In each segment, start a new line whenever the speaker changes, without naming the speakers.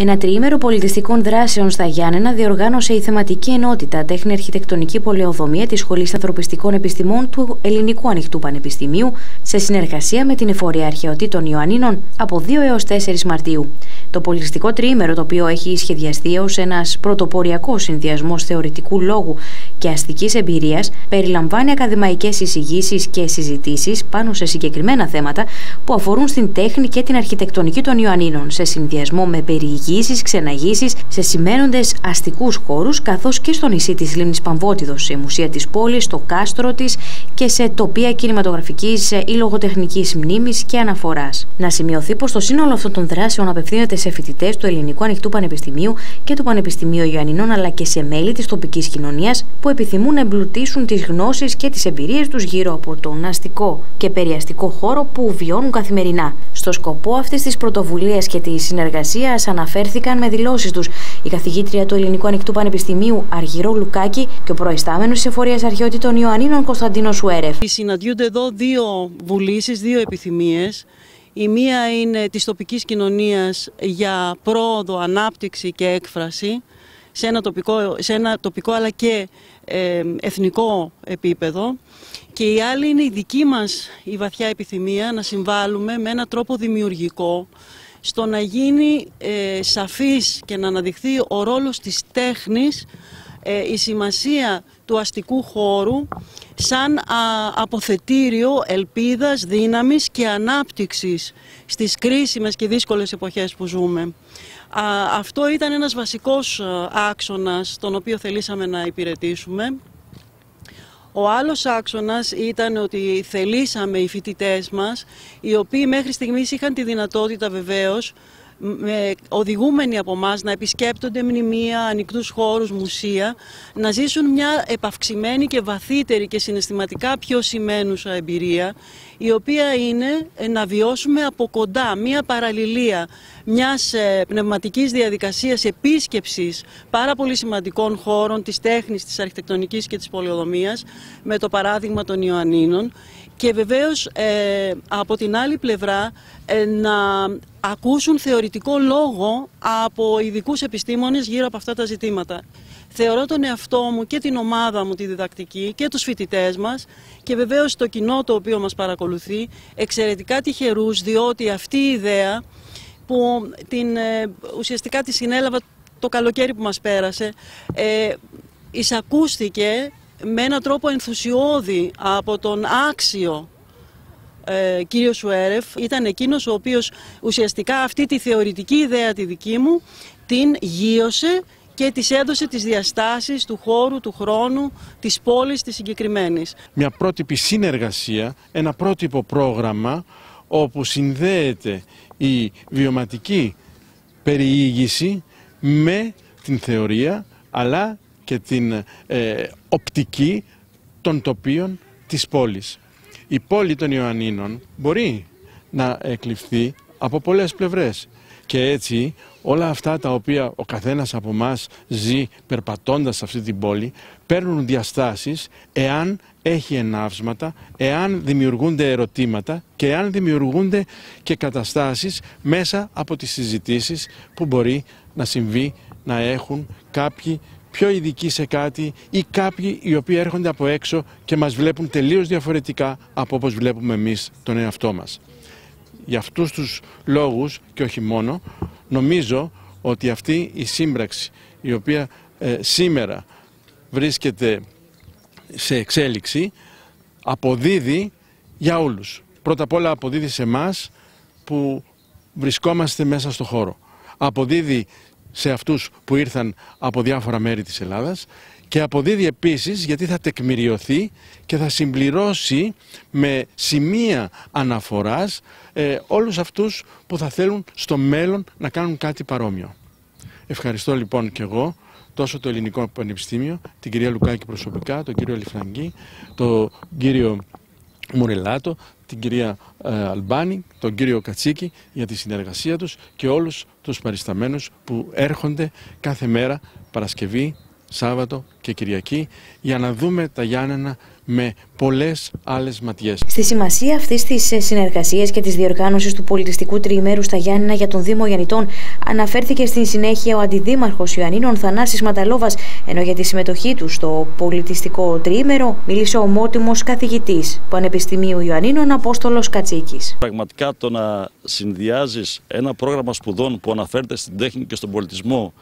Ένα τριήμερο πολιτιστικών δράσεων στα Γιάννενα διοργάνωσε η θεματική ενότητα Τέχνη Αρχιτεκτονική Πολεοδομία της Σχολής Ανθρωπιστικών Επιστημών του Ελληνικού Ανοιχτού Πανεπιστημίου σε συνεργασία με την Εφορία Αρχαιοτήτων Ιωαννίνων από 2 έως 4 Μαρτίου. Το πολιτιστικό τριήμερο, το οποίο έχει σχεδιαστεί ως ένας πρωτοποριακός συνδυασμός θεωρητικού λόγου και αστικής εμπειρίας, περιλαμβάνει ακαδημαϊκές εισηγήσεις και συζητήσεις πάνω σε συγκεκριμένα θέματα που αφορούν στην τέχνη και την αρχιτεκτονική των Ιωαννίνων, σε συνδυασμό με περιηγήσει, ξεναγήσεις σε σημαίνοντες αστικούς χώρους, καθώς και στο νησί της Λίμνης Παμβότιδο, σε μουσεία της πόλης, στο κάστρο της και σε τοπία κινηματογραφικής ή λογοτεχνικής μνήμης και αναφοράς. Να σημειωθεί πως το σύνολο αυτών των δράσεων απευθύνεται σε φοιτητές του Ελληνικού Ανοιχτού Πανεπιστημίου και του Πανεπιστημίου Ιωαννινών, αλλά και σε μέλη της τοπικής κοινωνίας που επιθυμούν να εμπλουτίσουν τις γνώσεις και τις εμπειρίες τους γύρω από τον αστικό και περιαστικό χώρο που βιώνουν καθημερινά. Στο σκοπό αυτής της πρωτοβουλίας και της συνεργασίας αναφέρθηκαν με δηλώσεις τους η καθηγήτρια του Ελληνικού Ανοιχτού Πανεπιστημίου Αργυρό Λουκάκη και ο προϊστάμενος της Εφορίας Αρχαιότητων Ιωαννίνων Κωνσταντίνος Σουέρεφ.
Συναντιούνται εδώ δύο βουλήσεις, δύο επιθυμίες. Η μία είναι της τοπικής κοινωνίας για πρόοδο, ανάπτυξη και έκφραση σε ένα τοπικό, σε ένα τοπικό αλλά και ε, εθνικό επίπεδο και η άλλη είναι η δική μας η βαθιά επιθυμία να συμβάλλουμε με έναν τρόπο δημιουργικό στο να γίνει ε, σαφής και να αναδειχθεί ο ρόλος της τέχνης, ε, η σημασία του αστικού χώρου σαν αποθετήριο ελπίδας, δύναμης και ανάπτυξης στις κρίσιμες και δύσκολες εποχές που ζούμε. Αυτό ήταν ένας βασικός άξονας τον οποίο θελήσαμε να υπηρετήσουμε. Ο άλλος άξονας ήταν ότι θελήσαμε οι φοιτητές μας, οι οποίοι μέχρι στιγμής είχαν τη δυνατότητα βεβαίως με οδηγούμενοι από εμάς να επισκέπτονται μνημεία, ανοιχτούς χώρους, μουσεία, να ζήσουν μια επαυξημένη και βαθύτερη και συναισθηματικά πιο σημαίνουσα εμπειρία, η οποία είναι να βιώσουμε από κοντά μια παραλληλία μιας ε, πνευματικής διαδικασίας επίσκεψης πάρα πολύ σημαντικών χώρων της τέχνης, της αρχιτεκτονικής και της πολεοδομίας με το παράδειγμα των Ιωαννίνων. Και βεβαίως ε, από την άλλη πλευρά ε, να ακούσουν θεωρητικό λόγο από ειδικούς επιστήμονες γύρω από αυτά τα ζητήματα. Θεωρώ τον εαυτό μου και την ομάδα μου τη διδακτική και τους φοιτητές μας και βεβαίως το κοινό το οποίο μας παρακολουθεί εξαιρετικά τυχερούς διότι αυτή η ιδέα που την, ε, ουσιαστικά τη συνέλαβα το καλοκαίρι που μας πέρασε ε, εισακούστηκε με έναν τρόπο ενθουσιώδη από τον άξιο ε, κύριος Σουέρεφ ήταν εκείνος ο οποίος ουσιαστικά αυτή τη θεωρητική ιδέα τη δική μου την γύρωσε και της έδωσε τις διαστάσεις του χώρου, του χρόνου, της πόλης της συγκεκριμένης.
Μια πρότυπη συνεργασία, ένα πρότυπο πρόγραμμα όπου συνδέεται η βιωματική περιήγηση με την θεωρία αλλά και την ε, οπτική των τοπίων της πόλης. Η πόλη των Ιωαννίνων μπορεί να εκλειφθεί από πολλές πλευρές. Και έτσι όλα αυτά τα οποία ο καθένας από μας ζει περπατώντας σε αυτή την πόλη παίρνουν διαστάσεις εάν έχει ενάυσματα, εάν δημιουργούνται ερωτήματα και εάν δημιουργούνται και καταστάσεις μέσα από τις συζητήσεις που μπορεί να συμβεί να έχουν κάποιοι πιο ειδικοί σε κάτι ή κάποιοι οι οποίοι έρχονται από έξω και μας βλέπουν τελείως διαφορετικά από όπως βλέπουμε εμείς τον εαυτό μας. Για αυτούς τους λόγους και όχι μόνο, νομίζω ότι αυτή η σύμπραξη η οποία ε, σήμερα βρίσκεται σε εξέλιξη αποδίδει για όλους. Πρώτα απ' όλα αποδίδει σε εμάς που βρισκόμαστε μέσα στο χώρο. Αποδίδει σε αυτούς που ήρθαν από διάφορα μέρη της Ελλάδας και αποδίδει επίσης γιατί θα τεκμηριωθεί και θα συμπληρώσει με σημεία αναφοράς ε, όλους αυτούς που θα θέλουν στο μέλλον να κάνουν κάτι παρόμοιο. Ευχαριστώ λοιπόν και εγώ τόσο το Ελληνικό Πανεπιστήμιο, την κυρία Λουκάκη προσωπικά, τον κύριο Αλιφραγκή, τον κύριο Μουρελάτο, την κυρία ε, Αλμπάνη, τον κύριο Κατσίκη για τη συνεργασία τους και όλους τους παρισταμένους που έρχονται κάθε μέρα Παρασκευή, Σάββατο και Κυριακή για να δούμε τα Γιάννενα με πολλές άλλες ματιές.
Στη σημασία αυτής της συνεργασίας και της διοργάνωσης του πολιτιστικού τριημέρου στα Γιάννηνα για τον Δήμο Γιαννητών αναφέρθηκε στην συνέχεια ο Αντιδήμαρχος Ιωαννίνων Θανάσης Μανταλόβας, ενώ για τη συμμετοχή του στο πολιτιστικό τριήμερο μίλησε ο ομότιμος καθηγητής Πανεπιστημίου Ιωαννίνων Απόστολος Κατσίκης.
Πραγματικά το να συνδυάζεις ένα πρόγραμμα σπουδών που αναφέρεται στην τέχνη και στον πολιτισμό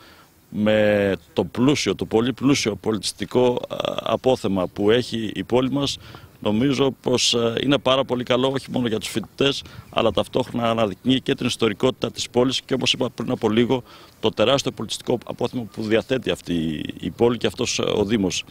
με το πλούσιο, το πολύ πλούσιο πολιτιστικό απόθεμα που έχει η πόλη μας νομίζω πως είναι πάρα πολύ καλό όχι μόνο για τους φοιτητές αλλά ταυτόχρονα αναδεικνύει και την ιστορικότητα της πόλης και όπως είπα πριν από λίγο το τεράστιο πολιτιστικό απόθεμα που διαθέτει αυτή η πόλη και αυτός ο Δήμος.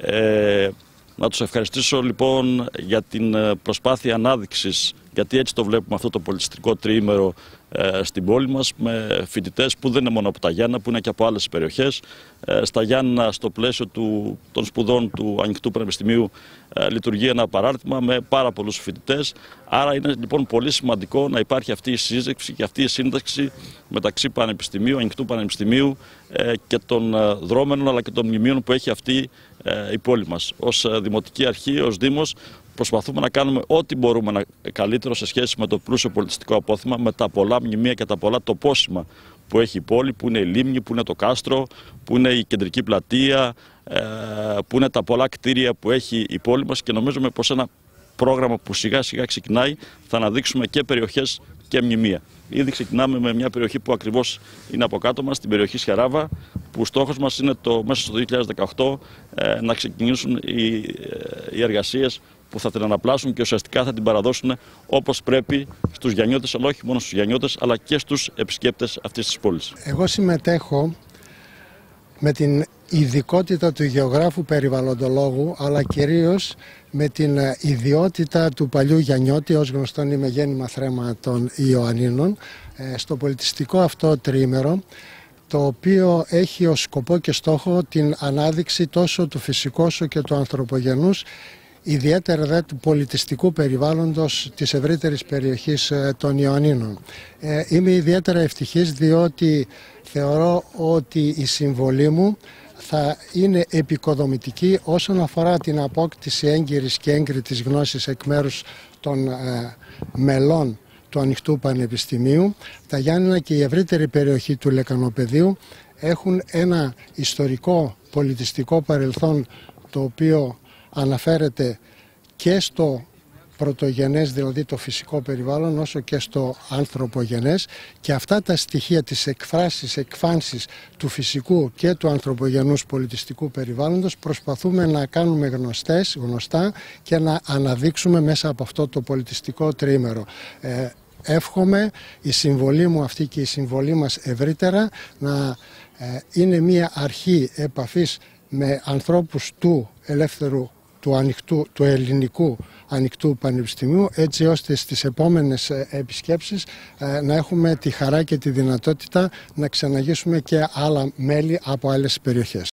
Ε, να τους ευχαριστήσω λοιπόν για την προσπάθεια ανάδειξης γιατί έτσι το βλέπουμε αυτό το πολιτιστικό τριήμερο ε, στην πόλη μας με φοιτητές που δεν είναι μόνο από τα Γιάννα, που είναι και από άλλες περιοχές. Ε, στα Γιάννα, στο πλαίσιο του, των σπουδών του Ανοιχτού Πανεπιστημίου, ε, λειτουργεί ένα παράρτημα με πάρα πολλούς φοιτητές. Άρα είναι λοιπόν πολύ σημαντικό να υπάρχει αυτή η σύζευξη και αυτή η σύνταξη μεταξύ Πανεπιστημίου, Ανοιχτού Πανεπιστημίου και των δρόμενων αλλά και των μνημείων που έχει αυτή η πόλη μας. Ως Δημοτική Αρχή, ως Δήμος, προσπαθούμε να κάνουμε ό,τι μπορούμε να καλύτερο σε σχέση με το πλούσιο πολιτιστικό απόθυμα, με τα πολλά μνημεία και τα πολλά τοπόσημα που έχει η πόλη, που είναι η Λίμνη, που είναι το κάστρο, που είναι η κεντρική πλατεία, ε, που είναι τα πολλά κτίρια που έχει η πόλη μας και νομίζουμε πως ένα πρόγραμμα που σιγά σιγά ξεκινάει θα αναδείξουμε και περιοχές και μνημεία. Ήδη ξεκινάμε με μια περιοχή που ακριβώς είναι από κάτω μας, την περιοχή Σχεράβα, που στόχος μας είναι το, μέσα στο 2018 ε, να ξεκινήσουν οι, ε, οι εργασίες που θα την αναπλάσουν και ουσιαστικά θα την παραδώσουν όπως πρέπει στους Γιαννιώτες, αλλά όχι μόνο στους Γιαννιώτες, αλλά και στους επισκέπτες αυτής της πόλης.
Εγώ συμμετέχω με την ειδικότητα του γεωγράφου περιβαλλοντολόγου, αλλά κυρίως με την ιδιότητα του παλιού Γιαννιώτη, ως γνωστόν είμαι γέννημα θρέμα των Ιωαννίνων, ε, στο πολιτιστικό αυτό τρίμερο, το οποίο έχει ως σκοπό και στόχο την ανάδειξη τόσο του φυσικού όσο και του ανθρωπογενούς ιδιαίτερα δε του πολιτιστικού περιβάλλοντος της ευρύτερης περιοχής ε, των Ιωαννίνων. Ε, είμαι ιδιαίτερα ευτυχής διότι θεωρώ ότι η συμβολή μου θα είναι επικοδομητική όσον αφορά την απόκτηση έγκυρης και έγκριτης γνώσης εκ μέρους των ε, μελών του Ανοιχτού Πανεπιστημίου. Τα Γιάννηνα και η ευρύτερη περιοχή του Λεκανοπεδίου έχουν ένα ιστορικό πολιτιστικό παρελθόν το οποίο αναφέρεται και στο πρωτογενές, δηλαδή το φυσικό περιβάλλον, όσο και στο ανθρωπογενές και αυτά τα στοιχεία της εκφράσης, εκφάνσης του φυσικού και του ανθρωπογενούς πολιτιστικού περιβάλλοντος προσπαθούμε να κάνουμε γνωστές, γνωστά και να αναδείξουμε μέσα από αυτό το πολιτιστικό τρίμερο. Ε, εύχομαι η συμβολή μου αυτή και η συμβολή μας ευρύτερα να ε, είναι μια αρχή επαφής με ανθρώπους του ελεύθερου του, ανοιχτού, του ελληνικού ανοιχτού πανεπιστημίου έτσι ώστε στις επόμενες ε, επισκέψεις ε, να έχουμε τη χαρά και τη δυνατότητα να ξαναγήσουμε και άλλα μέλη από άλλες περιοχές.